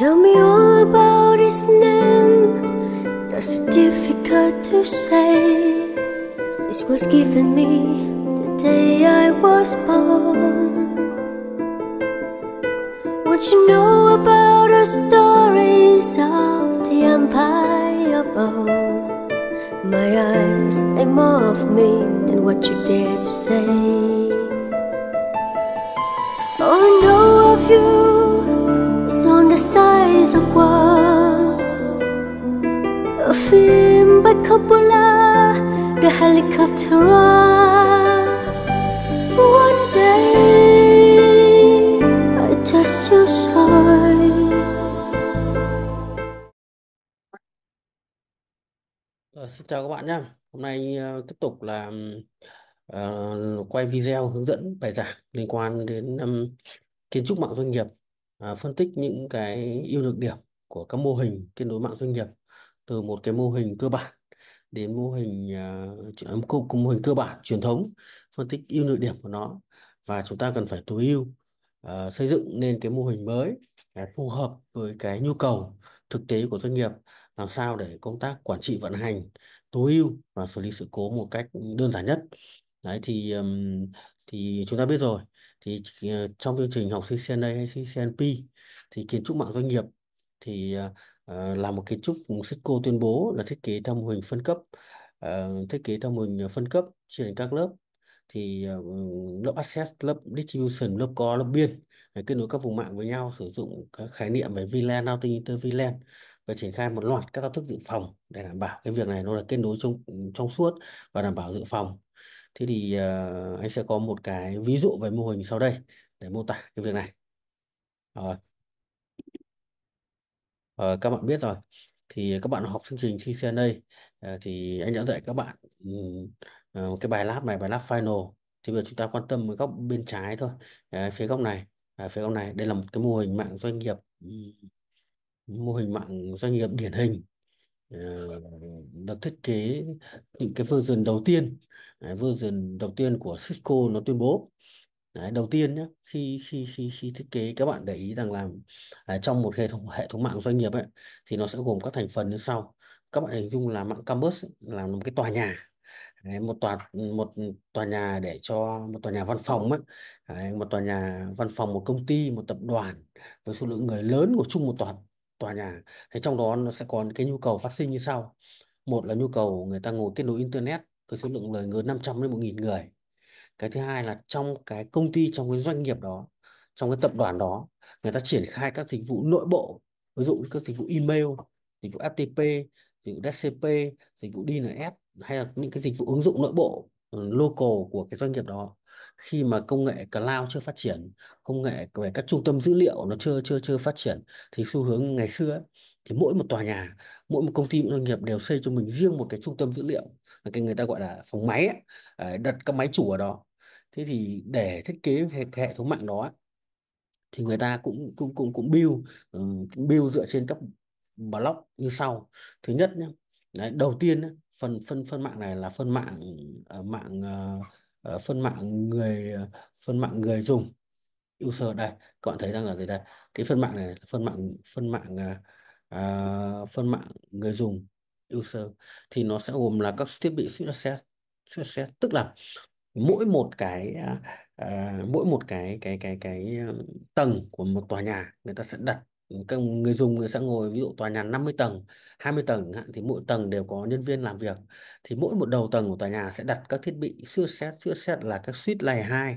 Tell me all about his name. That's difficult to say. This was given me the day I was born. What you know about the stories of the empire of? My eyes, they more of me than what you dare to say. Qua of world. A film by Coppola, the helicopter. One day I touched your side. Ờ, xin chào các bạn nhé. Hôm nay ờ, tiếp tục là uh, quay video hướng dẫn bài giảng liên quan đến um, kiến trúc mạng doanh nghiệp, à, phân tích những cái ưu nhược điểm của các mô hình kết nối mạng doanh nghiệp từ một cái mô hình cơ bản đến mô hình uh, mô, mô hình cơ bản truyền thống, phân tích ưu nhược điểm của nó. Và chúng ta cần phải tối ưu ờ, xây dựng nên cái mô hình mới à, phù hợp với cái nhu cầu thực tế của doanh nghiệp làm sao để công tác quản trị vận hành tối ưu và xử lý sự cố một cách đơn giản nhất. Đấy thì thì chúng ta biết rồi thì ờ, trong chương trình học CCNA hay CCNP thì kiến trúc mạng doanh nghiệp thì ờ, ờ, là một kiến trúc Cisco tuyên bố là thiết kế theo mô hình phân cấp thiết kế theo mô hình phân cấp chia thành các lớp. Thì lớp access, lớp distribution, lớp core lớp biên để kết nối các vùng mạng với nhau, sử dụng các khái niệm về VLAN, routing inter VLAN và triển khai một loạt các thao thức dự phòng để đảm bảo cái việc này nó là kết nối trong trong suốt và đảm bảo dự phòng thế thì uh, anh sẽ có một cái ví dụ về mô hình sau đây để mô tả cái việc này. Rồi. Ờ, các bạn biết rồi. Thì các bạn học chương trình CCNA ờ, thì anh đã dạy các bạn um, cái bài lab này bài lab final. Thì bây giờ chúng ta quan tâm với góc bên trái thôi. Ờ, phía góc này à, phía góc này. Đây là một cái mô hình mạng doanh nghiệp ừ, mô hình mạng doanh nghiệp điển hình. Ờ, được thiết kế những cái version đầu tiên. Đấy, version đầu tiên của Cisco nó tuyên bố. Đấy, đầu tiên nhé khi khi khi khi thiết kế các bạn để ý rằng là à, trong một hệ thống hệ thống mạng doanh nghiệp ấy thì nó sẽ gồm các thành phần như sau. Các bạn hình dung là mạng campus ấy, là một cái tòa nhà. Đấy, một tòa một tòa nhà để cho một tòa nhà văn phòng ấy. Đấy, một tòa nhà văn phòng một công ty một tập đoàn với số lượng người lớn của chung một tòa tòa nhà. Thế trong đó nó sẽ có những cái nhu cầu phát sinh như sau. Một là nhu cầu người ta ngồi kết nối internet với số lượng người người 500 đến 1.000 người. Cái thứ hai là trong cái công ty, trong cái doanh nghiệp đó, trong cái tập đoàn đó, người ta triển khai các dịch vụ nội bộ, ví dụ các dịch vụ email, dịch vụ FTP dịch vụ DCP dịch vụ DNS hay là những cái dịch vụ ứng dụng nội bộ ừ, local của cái doanh nghiệp đó khi mà công nghệ cloud chưa phát triển công nghệ về các trung tâm dữ liệu nó chưa chưa chưa phát triển thì xu hướng ngày xưa ấy, thì mỗi một tòa nhà mỗi một công ty một doanh nghiệp đều xây cho mình riêng một cái trung tâm dữ liệu cái người ta gọi là phòng máy ấy, đặt các máy chủ ở đó. Thế thì để thiết kế hệ, hệ thống mạng đó ấy, thì người ta cũng cũng cũng cũng build ừ, build dựa trên các block như sau. Thứ nhất nhé đấy, đầu tiên nhé, phần phân phân mạng này là phân mạng ờ, mạng ờ, Ờ, phân mạng người phân mạng người dùng. User đây các bạn thấy đang là gì đây? Cái phân mạng này là phân mạng phân mạng à, à phân mạng người dùng user. Thì nó sẽ gồm là các thiết bị switch access switch access tức là mỗi một cái à, à, mỗi một cái cái cái cái cái tầng của một tòa nhà người ta sẽ đặt các người dùng người sẽ ngồi ví dụ tòa nhà 50 tầng 20 tầng thì mỗi tầng đều có nhân viên làm việc. Thì mỗi một đầu tầng của tòa nhà sẽ đặt các thiết bị siêu xét siêu xét là các suite layer 2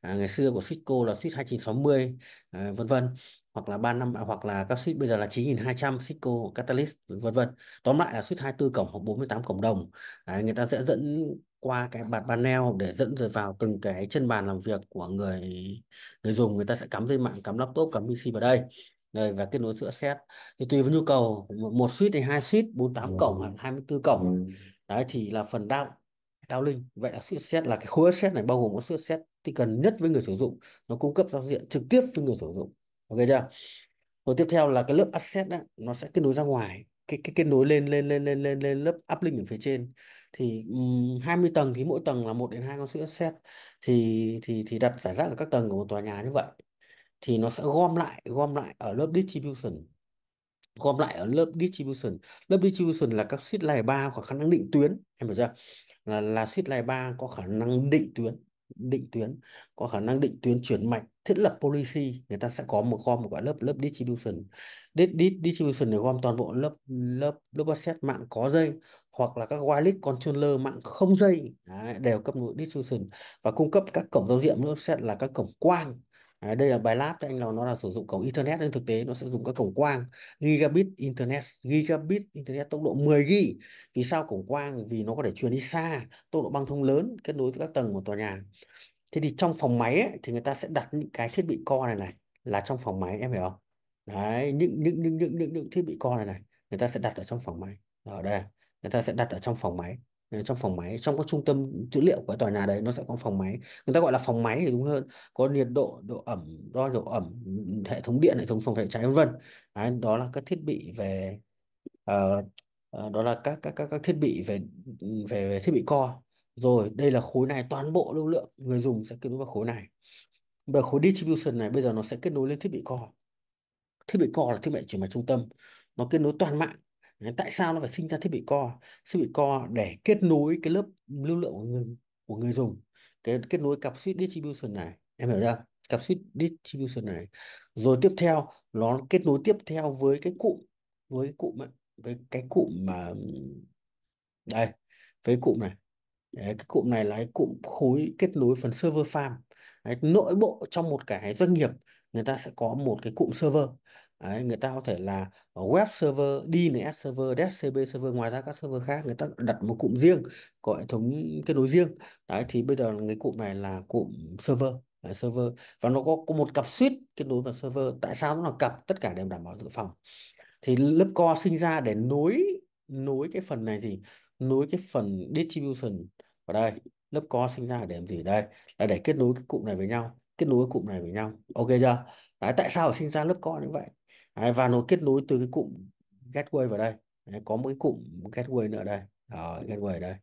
à, ngày xưa của Cisco là suite 2960 à, vân vân. Hoặc là 3 năm à, hoặc là các suite bây giờ là 9200 Cisco Catalyst vân vân. Tóm lại là suite 24 cổng hoặc 48 cổng đồng. À, người ta sẽ dẫn qua cái bạt panel để dẫn rồi vào từng cái chân bàn làm việc của người người dùng. Người ta sẽ cắm dây mạng cắm laptop cắm PC vào đây rồi và kết nối giữa set. Thì tùy vào nhu cầu một, suite hay hai suite 48 cổng hoặc 24 cổng. Đấy thì là phần down downlink vậy là suite set là cái khối set này bao gồm có suite set thì cần nhất với người sử dụng. Nó cung cấp giao diện trực tiếp với người sử dụng. Ok chưa? Rồi tiếp theo là cái lớp asset đó, nó sẽ kết nối ra ngoài. Cái cái kết nối lên lên lên lên lên lên lớp uplink ở phía trên. Thì um, 20 tầng thì mỗi tầng là một đến hai con switch asset. Thì thì thì đặt giải rác ở các tầng của một tòa nhà như vậy thì nó sẽ gom lại gom lại ở lớp distribution. Gom lại ở lớp distribution. Lớp distribution là các switch layer 3 có khả năng định tuyến. Em hiểu chưa? Là là switch layer 3 có khả năng định tuyến định tuyến có khả năng định tuyến chuyển mạch thiết lập policy. Người ta sẽ có một gom một gọi lớp lớp distribution. Di- di- distribution để gom toàn bộ lớp lớp lớp asset mạng có dây hoặc là các wireless controller mạng không dây. Đấy, đều cấp nối distribution và cung cấp các cổng giao diện lớp asset là các cổng quang. Đấy, đây là bài lab cho anh là nó là sử dụng cổng Ethernet nhưng thực tế nó sẽ dùng các cổng quang. Gigabit Internet gigabit Internet tốc độ 10 g vì sao cổng quang? Vì nó có thể truyền đi xa tốc độ băng thông lớn kết nối với các tầng của tòa nhà. Thế thì trong phòng máy ấy, thì người ta sẽ đặt những cái thiết bị co này này là trong phòng máy em hiểu không? Đấy những những những những những, những thiết bị co này này người ta sẽ đặt ở trong phòng máy. Ở đây người ta sẽ đặt ở trong phòng máy. Ờ, trong phòng máy trong các trung tâm dữ liệu của tòa nhà đấy nó sẽ có phòng máy. Người ta gọi là phòng máy thì đúng hơn có nhiệt độ độ ẩm đo độ ẩm hệ thống điện hệ thống phòng cháy cháy vân vân. Đấy, đó là các thiết bị về uh, đó là các các các các thiết bị về về, về thiết bị co. Rồi đây là khối này toàn bộ lưu lượng người dùng sẽ kết nối vào khối này. Và khối distribution này bây giờ nó sẽ kết nối lên thiết bị co. Thiết bị co là thiết bị chuyển mạch trung tâm nó kết nối toàn mạng tại sao nó phải sinh ra thiết bị co? Thiết bị co để kết nối cái lớp lưu lượng của người của người dùng cái kết nối cặp switch distribution này. Em hiểu chưa? Cặp switch distribution này. Rồi tiếp theo nó kết nối tiếp theo với cái cụm với cái cụm ấy, với cái cụm mà đây với cụm này. Đấy, cái cụm này là cái cụm khối kết nối phần server farm. Đấy, nội bộ trong một cái doanh nghiệp người ta sẽ có một cái cụm server. Đấy, người ta có thể là web server, DNS server, DHCP server ngoài ra các server khác người ta đặt một cụm riêng có hệ thống kết nối riêng. Đấy, thì bây giờ cái cụm này là cụm server. Đấy, server. Và nó có, có một cặp switch kết nối vào server. Tại sao? Nó là cặp tất cả đều đảm bảo dự phòng. Thì lớp core sinh ra để nối nối cái phần này gì? Nối cái phần distribution vào đây. Lớp core sinh ra để làm gì? Đây là để kết nối cái cụm này với nhau kết nối cái cụm này với nhau. Ok chưa? Đấy, tại sao sinh ra lớp core như vậy? Đấy, và nó kết nối từ cái cụm gateway vào đây. Đấy, có một cái cụm gateway nữa đây. Đó, gateway ở đây.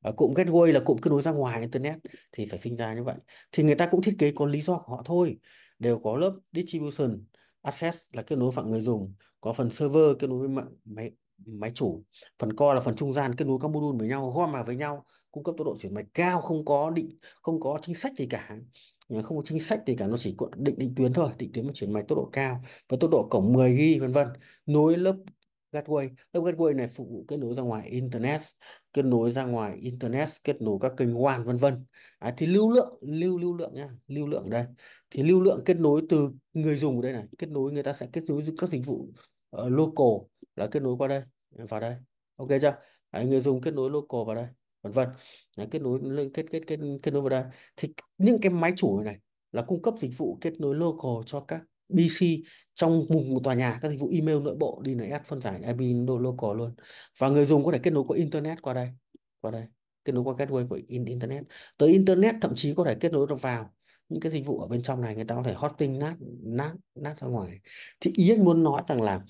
Ở cụm gateway là cụm kết nối ra ngoài internet thì phải sinh ra như vậy. Thì người ta cũng thiết kế có lý do của họ thôi. Đều có lớp distribution access là kết nối ฝั่ ng người dùng. Có phần server kết nối với mạng máy máy chủ. Phần core là phần trung gian kết nối các module với nhau gom vào với nhau cung cấp tốc độ chuyển mạch cao không có định không có chính sách gì cả không có chính sách thì cả nó chỉ định định tuyến thôi định tuyến và chuyển mạch tốc độ cao và tốc độ cổng 10 g vân vân. Nối lớp gateway lớp gateway này phục vụ kết nối ra ngoài internet kết nối ra ngoài internet kết nối các kênh WAN vân vân. À, thì lưu lượng lưu lưu lượng nha lưu lượng ở đây. Thì lưu lượng kết nối từ người dùng ở đây này kết nối người ta sẽ kết nối các dịch vụ uh, local là kết nối qua đây vào đây. Ok chưa? Đấy, người dùng kết nối local vào đây vân vân. Đấy, kết nối lên kết kết kết kết nối vào đây. Thì những cái máy chủ này, là cung cấp dịch vụ kết nối local cho các BC trong một tòa nhà các dịch vụ email nội bộ đi DNS phân giải IP local luôn. Và người dùng có thể kết nối qua internet qua đây qua đây kết nối qua gateway của internet. Tới internet thậm chí có thể kết nối được vào những cái dịch vụ ở bên trong này người ta có thể hosting nát nát nát ra ngoài. Thì ý anh muốn nói rằng là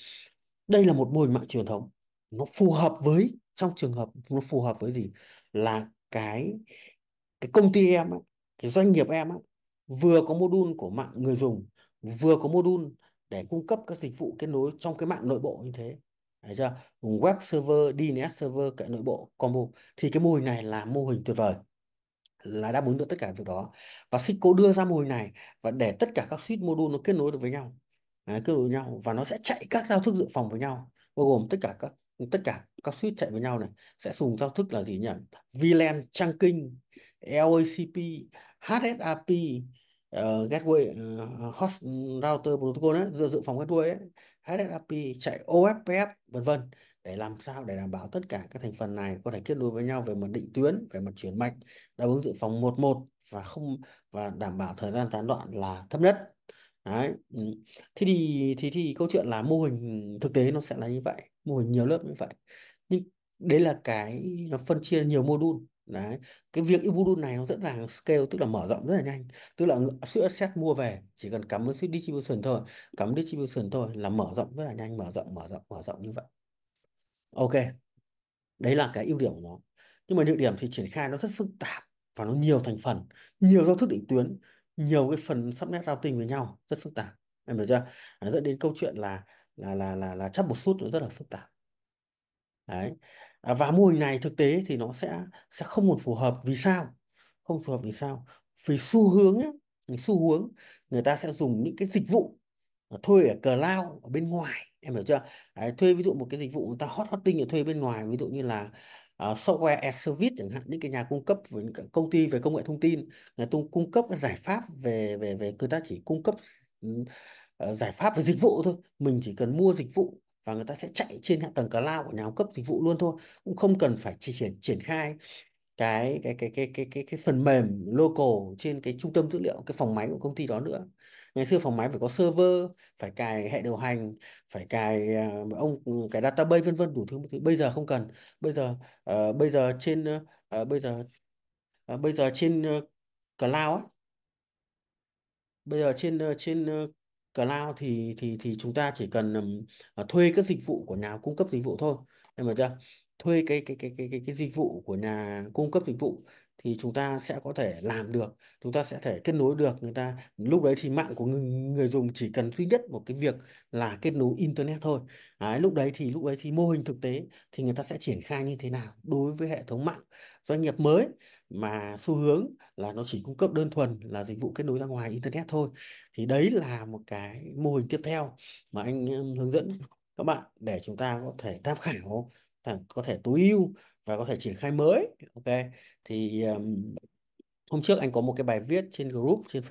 đây là một mô hình mạng truyền thống. Nó phù hợp với trong trường hợp nó phù hợp với gì? Là cái cái công ty em ấy, cái doanh nghiệp em ấy, vừa có module của mạng người dùng vừa có module để cung cấp các dịch vụ kết nối trong cái mạng nội bộ như thế. Đấy chưa? web server, DNS server, cái nội bộ combo. Thì cái mô hình này là mô hình tuyệt vời là đáp ứng được tất cả việc đó. Và Cisco đưa ra mô hình này và để tất cả các suite module nó kết nối được với nhau. Đấy, kết nối với nhau và nó sẽ chạy các giao thức dự phòng với nhau bao gồm tất cả các tất cả các switch chạy với nhau này sẽ dùng giao thức là gì nhỉ? VLAN chunking LACP HSAP uh, ờ, gateway uh, host router protocol ấy, dự dự phòng gateway ấy, HSAP chạy OFPF vân vân. Để làm sao? Để đảm bảo tất cả các thành phần này có thể kết nối với nhau về mặt định tuyến về mặt chuyển mạch đáp ứng dự phòng một một và không và đảm bảo thời gian gián đoạn là thấp nhất. Đấy ừ. thế thì thì thì câu chuyện là mô hình thực tế nó sẽ là như vậy mô hình nhiều lớp như vậy. Nhưng đấy là cái nó phân chia nhiều module. Đấy cái việc yêu module này nó rất là scale tức là mở rộng rất là nhanh. Tức là sự set mua về chỉ cần cắm với distribution thôi cắm distribution thôi là mở rộng rất là nhanh mở rộng mở rộng mở rộng như vậy. Ok đấy là cái ưu điểm của nó. Nhưng mà nhược điểm thì triển khai nó rất phức tạp và nó nhiều thành phần nhiều giao thức định tuyến nhiều cái phần subnet routing với nhau rất phức tạp. Em hiểu chưa? À, dẫn đến câu chuyện là là là là là troubleshoot nó rất là phức tạp. Đấy. À, và mô hình này thực tế thì nó sẽ sẽ không còn phù hợp. Vì sao? Không phù hợp vì sao? Vì xu hướng ấy, xu hướng người ta sẽ dùng những cái dịch vụ thuê ở cloud ở bên ngoài em hiểu chưa? Đấy, thuê ví dụ một cái dịch vụ người ta hot hotting ở thuê bên ngoài ví dụ như là ờ, software as service chẳng hạn những cái nhà cung cấp với những cái công ty về công nghệ thông tin người ta cung cấp cái giải pháp về về về người ta chỉ cung cấp ừ, Ờ, giải pháp về dịch vụ thôi. Mình chỉ cần mua dịch vụ và người ta sẽ chạy trên hạ tầng cloud của nhà cung cấp dịch vụ luôn thôi. Cũng không cần phải chỉ triển triển khai cái cái cái cái cái cái cái phần mềm local trên cái trung tâm dữ liệu cái phòng máy của công ty đó nữa. Ngày xưa phòng máy phải có server phải cài hệ điều hành phải cài uh, ông ừ, cái database vân vân đủ thứ thứ. Bây giờ không cần. Bây giờ uh, bây giờ trên uh, bây giờ uh, bây giờ trên uh, cloud á bây giờ trên trên uh, cloud thì thì thì chúng ta chỉ cần um, thuê các dịch vụ của nhà cung cấp dịch vụ thôi. Em hiểu chưa? Thuê cái cái cái cái cái cái dịch vụ của nhà cung cấp dịch vụ thì chúng ta sẽ có thể làm được chúng ta sẽ thể kết nối được. Người ta lúc đấy thì mạng của người, người dùng chỉ cần duy nhất một cái việc là kết nối internet thôi. Đấy, lúc đấy thì lúc đấy thì mô hình thực tế thì người ta sẽ triển khai như thế nào đối với hệ thống mạng doanh nghiệp mới mà xu hướng là nó chỉ cung cấp đơn thuần là dịch vụ kết nối ra ngoài internet thôi. Thì đấy là một cái mô hình tiếp theo mà anh hướng dẫn các bạn để chúng ta có thể tham khảo có thể tối ưu và có thể triển khai mới. Ok thì um, hôm trước anh có một cái bài viết trên group trên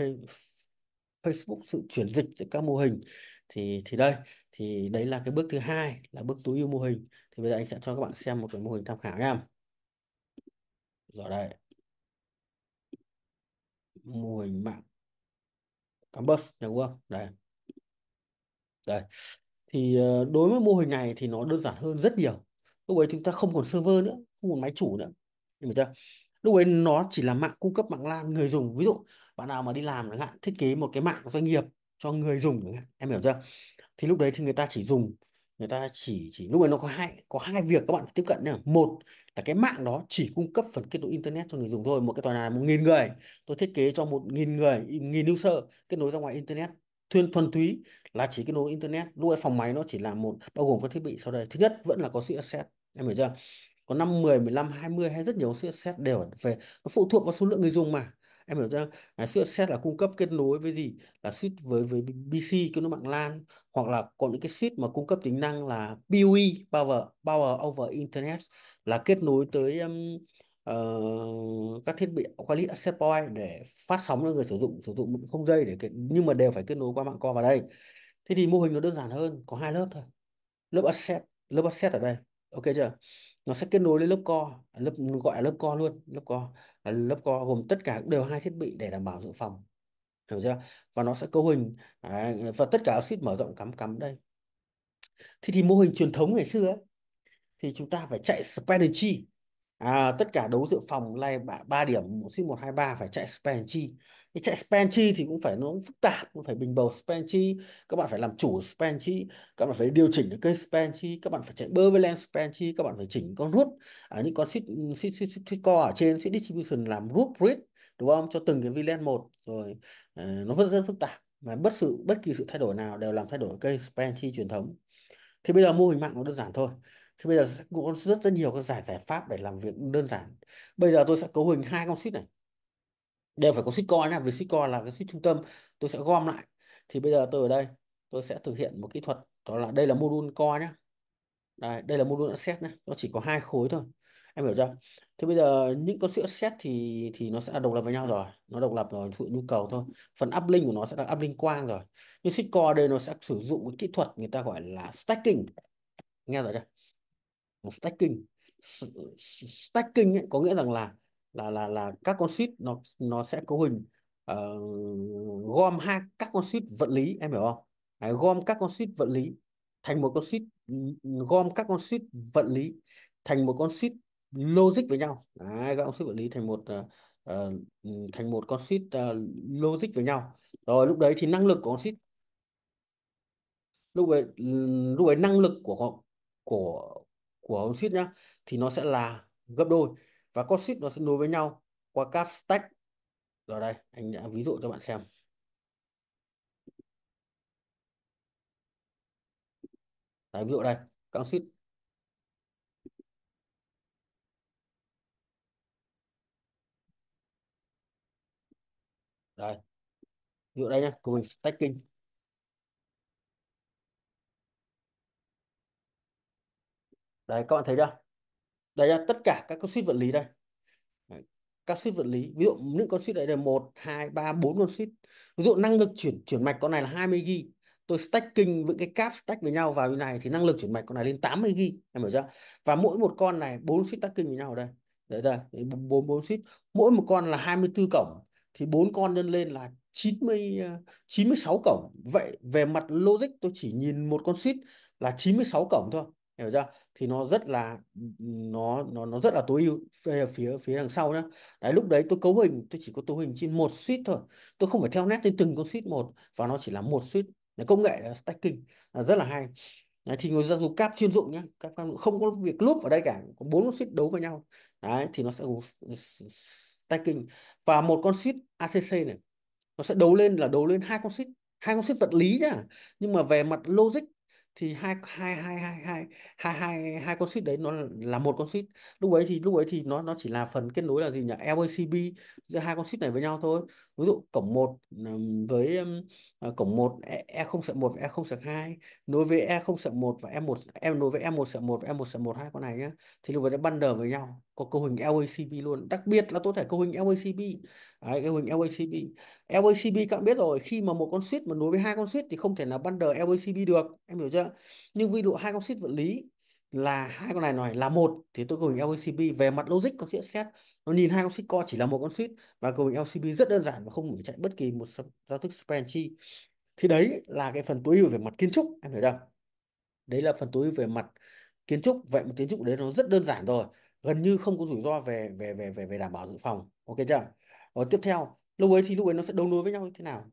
Facebook sự chuyển dịch giữa các mô hình. Thì thì đây thì đấy là cái bước thứ hai là bước tối ưu mô hình. Thì bây giờ anh sẽ cho các bạn xem một cái mô hình tham khảo nha. Rồi đây mô hình mạng. Campus đúng không? Đây đây thì ờ, đối với mô hình này thì nó đơn giản hơn rất nhiều. Lúc ấy chúng ta không còn server nữa, không còn máy chủ nữa. Nhưng mà chưa? Lúc ấy nó chỉ là mạng cung cấp mạng LAN người dùng. Ví dụ, bạn nào mà đi làm chẳng hạn, thiết kế một cái mạng doanh nghiệp cho người dùng chẳng hạn, em hiểu chưa? Thì lúc đấy thì người ta chỉ dùng người ta chỉ chỉ, lúc này nó có hai có hai việc các bạn phải tiếp cận nhá. Một là cái mạng đó chỉ cung cấp phần kết nối internet cho người dùng thôi. Một cái tòa nhà là một nghìn người. Tôi thiết kế cho một nghìn người, nghìn user kết nối ra ngoài internet. Thuần thuần túy là chỉ kết nối internet. Lúc ấy phòng máy nó chỉ là một, bao gồm các thiết bị sau đây. Thứ nhất, vẫn là có sự asset. Em hiểu chưa? Có 5 10 15 20 hay rất nhiều sự asset đều về nó phụ thuộc vào số lượng người dùng mà em hiểu chưa? Ngày xưa set là cung cấp kết nối với gì? Là switch với với PC kết nối mạng LAN hoặc là có những cái switch mà cung cấp tính năng là PoE Power Power over Internet là kết nối tới um, uh, các thiết bị Quality Access Point để phát sóng cho người sử dụng sử dụng không dây để kết, nhưng mà đều phải kết nối qua mạng core vào đây. Thế thì mô hình nó đơn giản hơn có hai lớp thôi. Lớp asset lớp asset ở đây. Ok chưa? Nó sẽ kết nối lên lớp co, lớp gọi là lớp co luôn lớp co, là lớp co gồm tất cả cũng đều hai thiết bị để đảm bảo dự phòng. Hiểu chưa? Và nó sẽ cấu hình đấy, và tất cả axit mở rộng cắm cắm đây. Thì thì mô hình truyền thống ngày xưa ấy, thì chúng ta phải chạy spread and chi. À, tất cả đấu dự phòng lay ba, điểm một xít một hai ba phải chạy spread and chi cái chạy spanchi thì cũng phải nó phức tạp cũng phải bình bầu spanchi các bạn phải làm chủ spanchi các bạn phải điều chỉnh được cây spanchi các bạn phải chạy Berveland spread các bạn phải chỉnh con root à, những con suýt suýt suýt suýt ở trên suýt distribution làm root read đúng không? Cho từng cái VLAN một. Rồi à, nó rất rất phức tạp. Mà bất sự bất kỳ sự thay đổi nào đều làm thay đổi cây spanchi truyền thống. Thì bây giờ mô hình mạng nó đơn giản thôi. Thì bây giờ cũng có rất rất nhiều các giải giải pháp để làm việc đơn giản. Bây giờ tôi sẽ cấu hình hai con switch này đều phải có switch core nhé vì switch core là cái switch trung tâm tôi sẽ gom lại. Thì bây giờ tôi ở đây tôi sẽ thực hiện một kỹ thuật đó là đây là module core nhé đây, đây là module asset nhé nó chỉ có hai khối thôi em hiểu chưa? Thế bây giờ những con switch asset thì thì nó sẽ độc lập với nhau rồi nó độc lập rồi sự nhu cầu thôi. Phần uplink của nó sẽ là uplink quang rồi. Nhưng switch core đây nó sẽ sử dụng một kỹ thuật người ta gọi là stacking. Nghe rồi chưa? Stacking. Stacking ấy, có nghĩa rằng là là là là các con suýt nó nó sẽ cấu hình uh, gom hai các con suýt vật lý em hiểu không? Đấy, gom các con suýt vật lý thành một con suýt ừ, gom các con suýt vật lý thành một con suýt logic với nhau. Đấy, các con suýt vật lý thành một uh, uh, thành một con suýt uh, logic với nhau. Rồi lúc đấy thì năng lực của con suýt lúc ấy ừ, lúc ấy năng lực của của của con suýt nhá thì nó sẽ là gấp đôi và con nó sẽ nối với nhau qua cáp stack. Rồi đây, anh đã ví dụ cho bạn xem. Đấy, ví dụ đây các đây. Ví dụ đây nhé của mình stacking. Đấy, các bạn thấy chưa? Đây là tất cả các con suýt vật lý đây. Đấy. các suýt vật lý, ví dụ những con suýt đấy là một, hai, ba, bốn con suýt. Ví dụ năng lực chuyển chuyển mạch con này là 20 g tôi stacking những cái cáp stack với nhau vào như này thì năng lực chuyển mạch con này lên 80 g em hiểu chưa? Và mỗi một con này, bốn suýt stacking với nhau ở đây. Đấy, đây bốn bốn suýt. Mỗi một con là 24 cổng thì bốn con nhân lên là 90 96 cổng vậy về mặt logic tôi chỉ nhìn một con suýt là 96 cổng thôi hiểu chưa? Thì nó rất là nó nó nó rất là tối ưu phía phía phía đằng sau nhá. Đấy lúc đấy tôi cấu hình tôi chỉ có cấu hình trên một suite thôi. Tôi không phải theo nét trên từng con suite một và nó chỉ là một suite. Đấy, công nghệ là stacking là rất là hay. Đấy, thì người ra dùng cáp chuyên dụng nhá. Các không có việc loop ở đây cả có bốn con suite đấu với nhau. Đấy thì nó sẽ stacking. Và một con suite ACC này nó sẽ đấu lên là đấu lên hai con suite hai con suite vật lý nhá. Nhưng mà về mặt logic thì hai hai hai hai hai hai hai hai con switch đấy nó là một con switch lúc ấy thì, lúc ấy thì nó nó chỉ là phần kết nối là gì nhỉ? LACB giữa hai con switch này với nhau thôi. Ví dụ cổng một với à, cổng một e, e không sợ một và E không sợ hai. Nối với E không sợ một và E một, em nối với E một sợ một và E một sợ một hai con này nhá. Thì lúc ấy nó bundle với nhau, có cấu hình LACB luôn. Đặc biệt là tôi thể cấu hình LACB Đấy, cái hình LACB LACB các bạn biết rồi khi mà một con suýt mà nối với hai con suýt thì không thể nào bundle LACB được em hiểu chưa? Nhưng ví dụ hai con suýt vật lý là hai con này nói là một thì tôi cùng hình LACB về mặt logic con sẽ xét nó nhìn hai con suýt co chỉ là một con suýt và cùng hình rất đơn giản và không phải chạy bất kỳ một giao thức span chi thì đấy là cái phần tối ưu về mặt kiến trúc em hiểu chưa? Đấy là phần tối ưu về mặt kiến trúc vậy một kiến trúc đấy nó rất đơn giản rồi gần như không có rủi ro về về về về về đảm bảo dự phòng ok chưa? Rồi tiếp theo lúc ấy thì lúc ấy nó sẽ đấu nối với nhau như thế nào?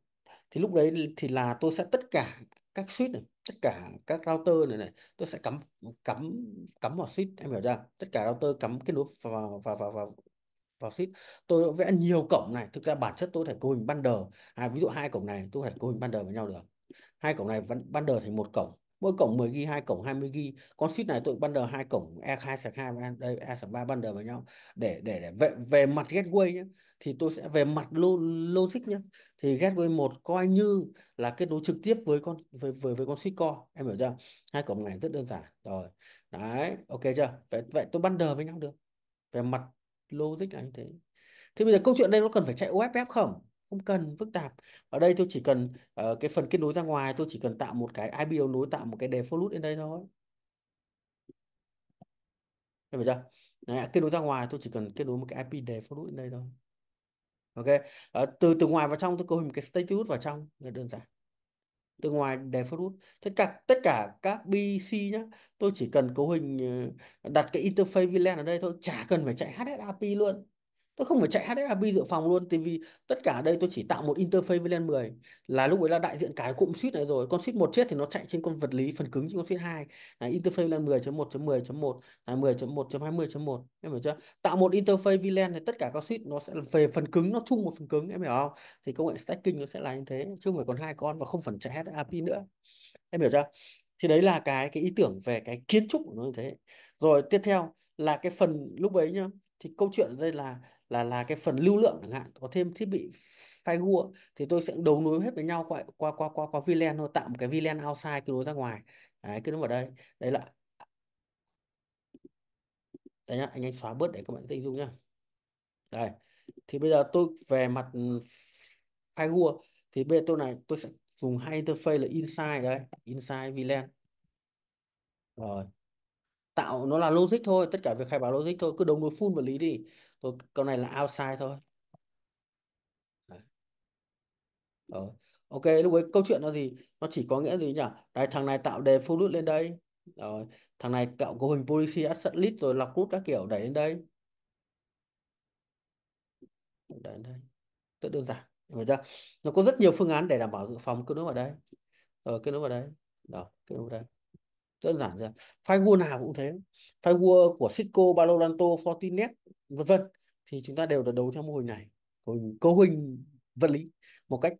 Thì lúc đấy thì là tôi sẽ tất cả các switch này tất cả các router này này tôi sẽ cắm cắm cắm vào switch em hiểu chưa? Tất cả router cắm kết nối vào vào vào vào vào switch tôi vẽ nhiều cổng này thực ra bản chất tôi có thể cấu hình bundle. À, ví dụ hai cổng này tôi có thể cấu hình bundle với nhau được. Hai cổng này vẫn ban bundle thành một cổng. Mỗi cổng 10 g hai cổng 20 g con switch này tôi ban bundle hai cổng E2 sạc 2 và đây E sạc 3 bundle với nhau. Để để để về về mặt gateway nhé thì tôi sẽ về mặt logic nhé thì gateway một coi như là kết nối trực tiếp với con với với, với con switch core em hiểu chưa? Hai cổng này rất đơn giản. Rồi đấy ok chưa? Vậy, vậy tôi ban đờ với nhau được. Về mặt logic là như thế. Thế bây giờ câu chuyện đây nó cần phải chạy OFF không? Không cần phức tạp. Ở đây tôi chỉ cần uh, cái phần kết nối ra ngoài tôi chỉ cần tạo một cái IP đấu nối tạo một cái default lên đây thôi. Hiểu chưa? Đấy, kết nối ra ngoài tôi chỉ cần kết nối một cái IP default lên đây thôi ok. Ờ, từ từ ngoài vào trong tôi cấu hình một cái status vào trong là đơn giản. Từ ngoài default tất cả tất cả các BC nhá tôi chỉ cần cấu hình ờ, đặt cái interface VLAN ở đây thôi chả cần phải chạy HSAPI luôn tôi không phải chạy HSAPI dự phòng luôn, tại vì tất cả ở đây tôi chỉ tạo một interface VLAN 10 là lúc ấy là đại diện cái cụm suite này rồi. Con suite một chết thì nó chạy trên con vật lý phần cứng trên con suite 2 là interface VLAN 10.1.10.1 là 10.1.20.1 em hiểu chưa? Tạo một interface VLAN thì tất cả các suite nó sẽ về phần cứng, nó chung một phần cứng, em hiểu không? Thì công nghệ stacking nó sẽ là như thế, chứ không phải còn hai con và không phần chạy HSAPI nữa. Em hiểu chưa? Thì đấy là cái cái ý tưởng về cái kiến trúc của nó như thế. Rồi tiếp theo là cái phần lúc ấy nhá, thì câu chuyện ở đây là là là cái phần lưu lượng chẳng hạn, có thêm thiết bị firewall thì tôi sẽ đấu nối hết với nhau qua qua qua qua qua VLAN thôi, tạo một cái VLAN outside kết nối ra ngoài. Đấy kết nối vào đây. Đây là đây nhá, anh anh xóa bớt để các bạn dễ hình dung nhá. Đây, thì bây giờ tôi về mặt ừ, firewall thì bây giờ tôi này, tôi sẽ dùng hai interface là inside đấy, inside VLAN rồi, tạo nó là logic thôi, tất cả việc khai báo logic thôi, cứ đấu nối full vật lý đi tôi, câu này là outside thôi. Đấy. Ờ. ok, lúc ấy câu chuyện nó gì? Nó chỉ có nghĩa gì nhỉ? Đấy thằng này tạo đề full root lên đây. Rồi, thằng này tạo cấu hình policy, asset list rồi lọc root các kiểu, đẩy lên đây. Đẩy lên đây. Rất đơn giản. Hiểu chưa? nó có rất nhiều phương án để đảm bảo dự phòng kết nối vào đây. Rồi kết nối vào đây. Đó kết nối vào đây đơn giản rồi firewall nào cũng thế. Firewall của Cisco, Palo Alto, Fortinet vân vân. Thì chúng ta đều được đấu theo mô hình này. Cấu hình, cấu hình vật lý một cách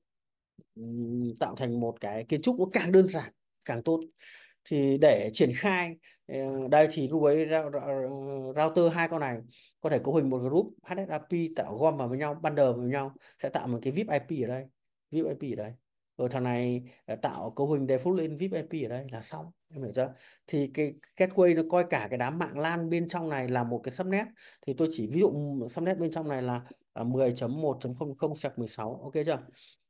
tạo thành một cái kiến trúc nó càng đơn giản càng tốt. Thì để triển khai ờ, đây thì lúc ấy router hai con này có thể cấu hình một group HSAP tạo gom vào với nhau bundle vào với nhau sẽ tạo một cái VIP IP ở đây VIP IP ở đây rồi thằng này ờ, tạo cấu hình default lên VIP IP ở đây là xong, em hiểu chưa? Thì cái gateway nó coi cả cái đám mạng LAN bên trong này là một cái subnet. Thì tôi chỉ ví dụ subnet bên trong này là à, 10.1.00 sạc 16 ok chưa?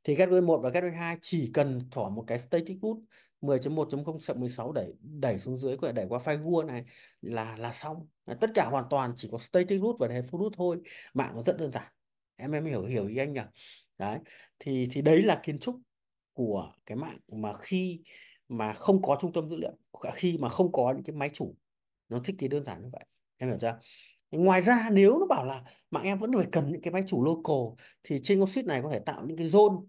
Thì gateway 1 và gateway 2 chỉ cần thỏa một cái static root 10.1.0 sạc 16 đẩy đẩy xuống dưới có thể đẩy qua firewall này là là xong. Tất cả hoàn toàn chỉ có static root và default root thôi, mạng nó rất đơn giản. Em em hiểu hiểu ý anh nhỉ? Đấy, thì thì đấy là kiến trúc của cái mạng mà khi mà không có trung tâm dữ liệu khi mà không có những cái máy chủ, nó thiết kế đơn giản như vậy, em hiểu chưa? Ngoài ra, nếu nó bảo là mạng em vẫn phải cần những cái máy chủ local, thì trên con suite này có thể tạo những cái zone,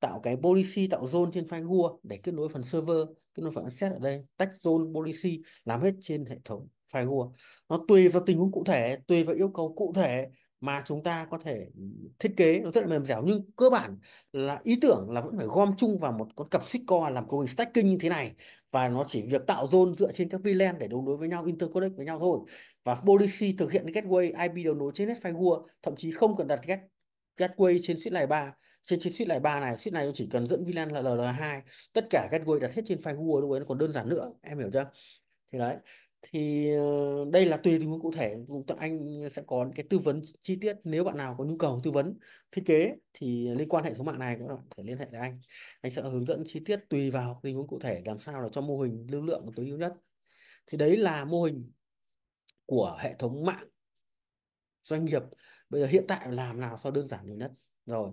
tạo cái policy, tạo zone trên firewall để kết nối phần server, kết nối phần set ở đây, tách zone policy, làm hết trên hệ thống firewall nó tùy vào tình huống cụ thể tùy vào yêu cầu cụ thể mà chúng ta có thể thiết kế nó rất là mềm dẻo. Nhưng cơ bản là ý tưởng là vẫn phải gom chung vào một con cặp switch core làm cấu hình stacking như thế này. Và nó chỉ việc tạo zone dựa trên các VLAN để đấu nối với nhau, interconnect với nhau thôi. Và policy thực hiện gateway IP đấu nối trên hết firewall thậm chí không cần đặt get gateway trên switch layer 3 trên trên switch layer 3 này. Switch này chỉ cần dẫn VLAN là LL2 tất cả gateway đặt hết trên firewall lúc ấy nó còn đơn giản nữa. Em hiểu chưa? Thì đấy thì ờ, đây là tùy tình huống cụ thể. Anh sẽ có những cái tư vấn chi tiết nếu bạn nào có nhu cầu tư vấn, thiết kế thì liên quan hệ thống mạng này các có thể liên hệ với anh. Anh sẽ hướng dẫn chi tiết tùy vào tình huống cụ thể, làm sao để cho mô hình lưu lượng tối ưu nhất. Thì đấy là mô hình của hệ thống mạng doanh nghiệp. Bây giờ hiện tại làm nào sao đơn giản nhiều nhất? Rồi,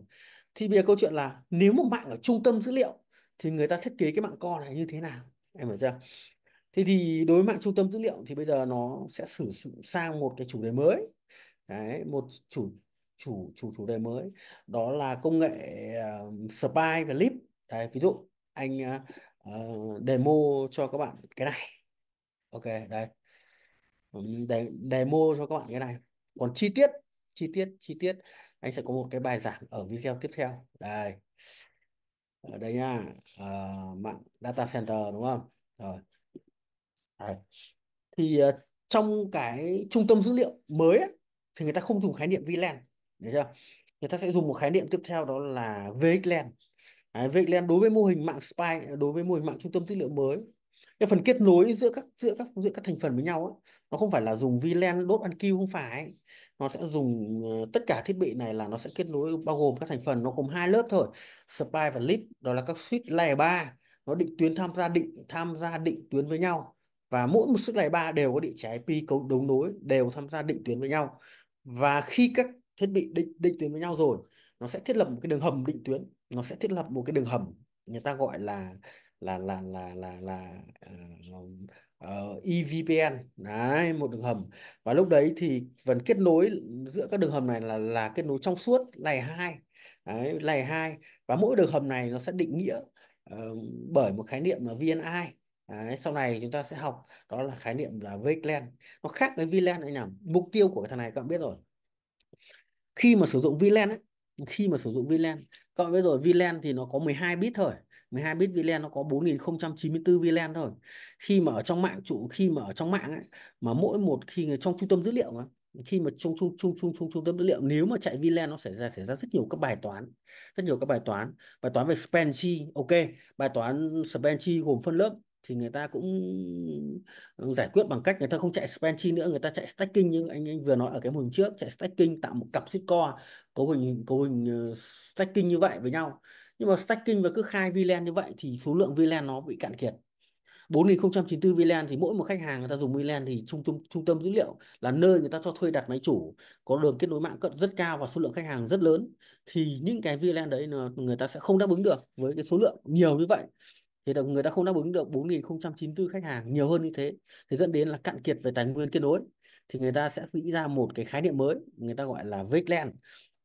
thì bây giờ câu chuyện là nếu một mạng ở trung tâm dữ liệu thì người ta thiết kế cái mạng co này như thế nào? Em hiểu chưa? Thế thì đối với mạng trung tâm dữ liệu thì bây giờ nó sẽ sử dụng sang một cái chủ đề mới. Đấy một chủ chủ chủ chủ đề mới. Đó là công nghệ uh, spy và lip đấy ví dụ anh uh, demo cho các bạn cái này. Ok đây để demo cho các bạn cái này. Còn chi tiết chi tiết chi tiết anh sẽ có một cái bài giảng ở video tiếp theo. Đây. Ở đây nha. Uh, mạng data center đúng không? Rồi. Đấy. thì uh, trong cái trung tâm dữ liệu mới ấy, thì người ta không dùng khái niệm VLAN được chưa? Người ta sẽ dùng một khái niệm tiếp theo đó là VXLAN Đấy, VXLAN đối với mô hình mạng spy đối với mô hình mạng trung tâm dữ liệu mới. Cái phần kết nối giữa các giữa các giữa các thành phần với nhau ấy, nó không phải là dùng VLAN đốt ăn queue không phải nó sẽ dùng uh, tất cả thiết bị này là nó sẽ kết nối bao gồm các thành phần nó gồm hai lớp thôi. Spy và lip đó là các switch layer 3 nó định tuyến tham gia định tham gia định tuyến với nhau và mỗi một sức layer ba đều có địa chỉ IP cấu đấu nối đều tham gia định tuyến với nhau. Và khi các thiết bị định định tuyến với nhau rồi nó sẽ thiết lập một cái đường hầm định tuyến. Nó sẽ thiết lập một cái đường hầm người ta gọi là là là là là là ờ, uh, uh, ờ, EVPN đấy một đường hầm. Và lúc đấy thì phần kết nối giữa các đường hầm này là là kết nối trong suốt layer hai. Đấy, layer hai. Và mỗi đường hầm này nó sẽ định nghĩa uh, bởi một khái niệm là VNI Đấy, sau này chúng ta sẽ học đó là khái niệm là VLAN nó khác với VLAN anh nào? Mục tiêu của cái thằng này các bạn biết rồi. Khi mà sử dụng VLAN ấy khi mà sử dụng VLAN các bạn biết rồi VLAN thì nó có 12 bit thôi. 12 bit VLAN nó có 4094 VLAN thôi. Khi mà ở trong mạng chủ khi mà ở trong mạng ấy mà mỗi một khi trong trung tâm dữ liệu mà khi mà trong trung trung trung trung trung tâm dữ liệu nếu mà chạy VLAN nó xảy ra xảy ra rất nhiều các bài toán rất nhiều các bài toán. Bài toán về span tree ok. Bài toán span tree gồm phân lớp thì người ta cũng giải quyết bằng cách người ta không chạy span chi nữa, người ta chạy stacking như anh anh vừa nói ở cái mô hình trước, chạy stacking tạo một cặp switch cấu hình cấu hình ờ, stacking như vậy với nhau. Nhưng mà stacking và cứ khai VLAN như vậy thì số lượng VLAN nó bị cạn kiệt. 4094 VLAN thì mỗi một khách hàng người ta dùng VLAN thì trung tâm trung tâm dữ liệu là nơi người ta cho thuê đặt máy chủ, có đường kết nối mạng cận rất cao và số lượng khách hàng rất lớn. Thì những cái VLAN đấy người ta sẽ không đáp ứng được với cái số lượng nhiều như vậy thì người ta không đáp ứng được 4094 khách hàng, nhiều hơn như thế. Thì dẫn đến là cạn kiệt về tài nguyên kết nối. Thì người ta sẽ nghĩ ra một cái khái niệm mới, người ta gọi là VLAN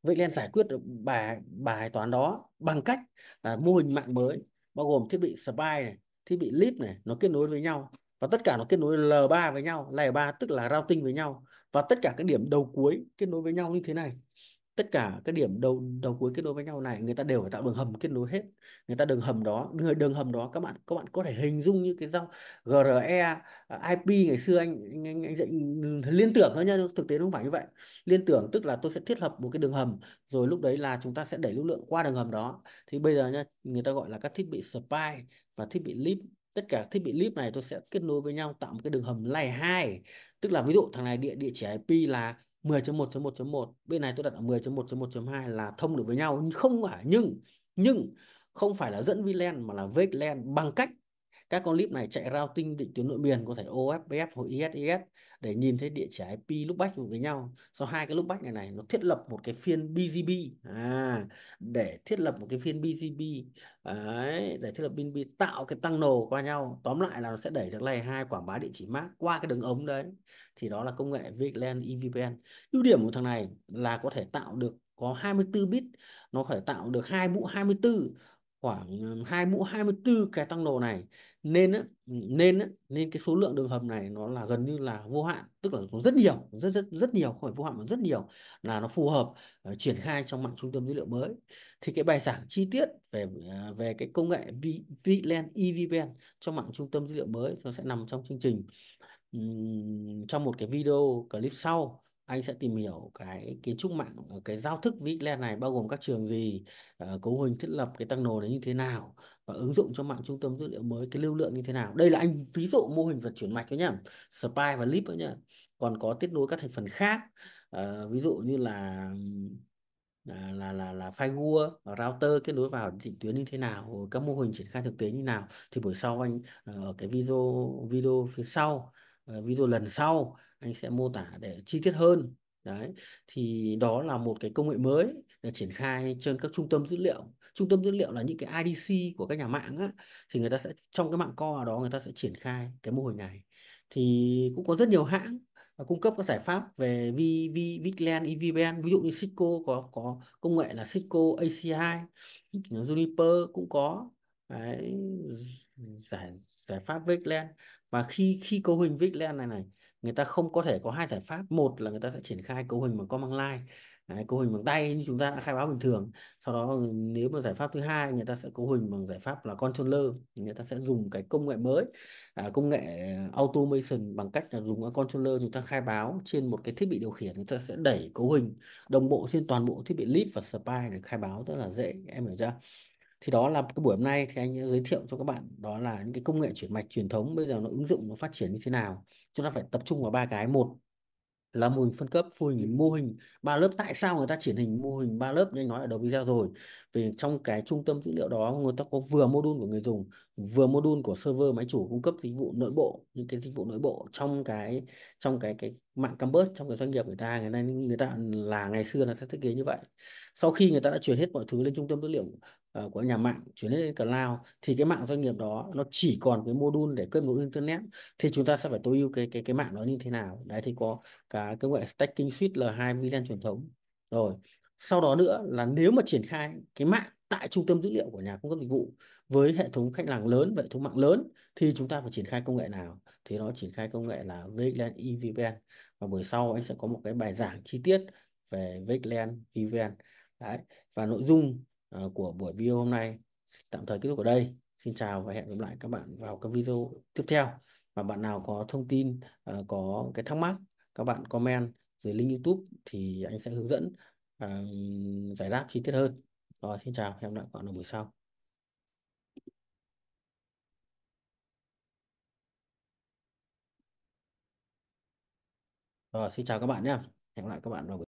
VLAN giải quyết được bài bài toán đó bằng cách là mô hình mạng mới, bao gồm thiết bị spy này, thiết bị lip này, nó kết nối với nhau. Và tất cả nó kết nối L3 với nhau, layer 3 tức là routing với nhau. Và tất cả các điểm đầu cuối kết nối với nhau như thế này tất cả các điểm đầu đầu cuối kết nối với nhau này người ta đều phải tạo đường hầm kết nối hết. Người ta đường hầm đó người đường hầm đó các bạn các bạn có thể hình dung như cái dòng GRE à, IP ngày xưa anh anh, anh, anh dạy liên tưởng thôi nha thực tế nó không phải như vậy. Liên tưởng tức là tôi sẽ thiết lập một cái đường hầm rồi lúc đấy là chúng ta sẽ đẩy lưu lượng qua đường hầm đó. Thì bây giờ nha người ta gọi là các thiết bị spy và thiết bị lip. Tất cả thiết bị lip này tôi sẽ kết nối với nhau tạo một cái đường hầm layer 2 tức là ví dụ thằng này địa địa chỉ IP là 10.1.1.1 bên này tôi đặt ở 10.1.1.2 là thông được với nhau. Không phải nhưng nhưng không phải là dẫn VLAN mà là VLAN bằng cách các con clip này chạy routing định tuyến nội miền có thể OFBF hoặc ISIS để nhìn thấy địa chỉ IP loopback với nhau. Sau hai cái loopback này này nó thiết lập một cái phiên BGP à, để thiết lập một cái phiên BGP Đấy, để thiết lập BGP tạo cái tăng nồ qua nhau. Tóm lại là nó sẽ đẩy được layer hai quảng bá địa chỉ MAC qua cái đường ống đấy thì đó là công nghệ VLAN EVPN ưu điểm của thằng này là có thể tạo được có 24 bit nó có thể tạo được hai mũ 24 khoảng hai mũ 24 cái tăng đồ này. Nên á, nên á, nên cái số lượng đường hầm này nó là gần như là vô hạn tức là nó rất nhiều rất rất rất nhiều không phải vô hạn mà rất nhiều là nó phù hợp uh, triển khai trong mạng trung tâm dữ liệu mới. Thì cái bài giảng chi tiết về uh, về cái công nghệ VLAN EVPN trong mạng trung tâm dữ liệu mới nó sẽ nằm trong chương trình um, trong một cái video clip sau anh sẽ tìm hiểu cái kiến trúc mạng ờ, cái giao thức VLAN này bao gồm các trường gì uh, cấu hình thiết lập cái tăng nồ đấy như thế nào và ứng dụng cho mạng trung tâm dữ liệu mới cái lưu lượng như thế nào. Đây là anh ví dụ mô hình vận chuyển mạch thôi nhá spine và leaf thôi nhá. Còn có kết nối các thành phần khác uh, ví dụ như là là là là, là firewall router kết nối vào định tuyến như thế nào các mô hình triển khai thực tế như nào. Thì buổi sau anh ở cái video video phía sau Ờ, video lần sau anh sẽ mô tả để chi tiết hơn. Đấy thì đó là một cái công nghệ mới để triển khai trên các trung tâm dữ liệu. Trung tâm dữ liệu là những cái IDC của các nhà mạng á thì người ta sẽ trong cái mạng co đó người ta sẽ triển khai cái mô hình này. Thì cũng có rất nhiều hãng cung cấp các giải pháp về V, V, VLAN, EVPN ví dụ như Cisco có có công nghệ là Cisco ACI Juniper cũng có. Đấy, giải giải pháp Wakeland và khi khi cấu hình Wakeland này này người ta không có thể có hai giải pháp. Một là người ta sẽ triển khai cấu hình bằng command line Đấy, cấu hình bằng tay như chúng ta đã khai báo bình thường. Sau đó nếu mà giải pháp thứ hai người ta sẽ cấu hình bằng giải pháp là controller. Người ta sẽ dùng cái công nghệ mới à, công nghệ automation bằng cách là dùng cái controller chúng ta khai báo trên một cái thiết bị điều khiển. Người ta sẽ đẩy cấu hình đồng bộ trên toàn bộ thiết bị leaf và spy để khai báo rất là dễ. Em hiểu chưa? Thì đó là cái buổi hôm nay thì anh giới thiệu cho các bạn, đó là những cái công nghệ chuyển mạch truyền thống bây giờ nó ứng dụng, nó phát triển như thế nào. Chúng ta phải tập trung vào ba cái. Một là mô hình phân cấp, mô hình mô hình ba lớp. Tại sao người ta triển hình mô hình ba lớp? Như anh nói ở đầu video rồi. Vì trong cái trung tâm dữ liệu đó, người ta có vừa module của người dùng, vừa module của server máy chủ cung cấp dịch vụ nội bộ. Những cái dịch vụ nội bộ trong cái trong cái cái mạng campus trong cái doanh nghiệp người ta ngày nay người ta là ngày xưa là sẽ thiết kế như vậy. Sau khi người ta đã chuyển hết mọi thứ lên trung tâm dữ liệu uh, của nhà mạng chuyển lên cloud thì cái mạng doanh nghiệp đó nó chỉ còn cái module để kết nối internet thì chúng ta sẽ phải tối ưu cái cái cái mạng đó như thế nào. Đấy thì có cả cái gọi stacking switch L2 VLAN truyền thống. Rồi sau đó nữa là nếu mà triển khai cái mạng tại trung tâm dữ liệu của nhà cung cấp dịch vụ với hệ thống khách hàng lớn hệ thống mạng lớn thì chúng ta phải triển khai công nghệ nào? Thì nó triển khai công nghệ là VLAN EVPN và buổi sau anh sẽ có một cái bài giảng chi tiết về VLAN EVPN đấy và nội dung Ờ, của buổi video hôm nay tạm thời kết thúc ở đây xin chào và hẹn gặp lại các bạn vào các video tiếp theo và bạn nào có thông tin ờ, có cái thắc mắc các bạn comment dưới link YouTube thì anh sẽ hướng dẫn uh, giải đáp chi tiết hơn. Rồi, xin chào, hẹn gặp lại các bạn ở buổi sau. Rồi, xin chào các bạn nhé. Hẹn gặp lại các bạn vào buổi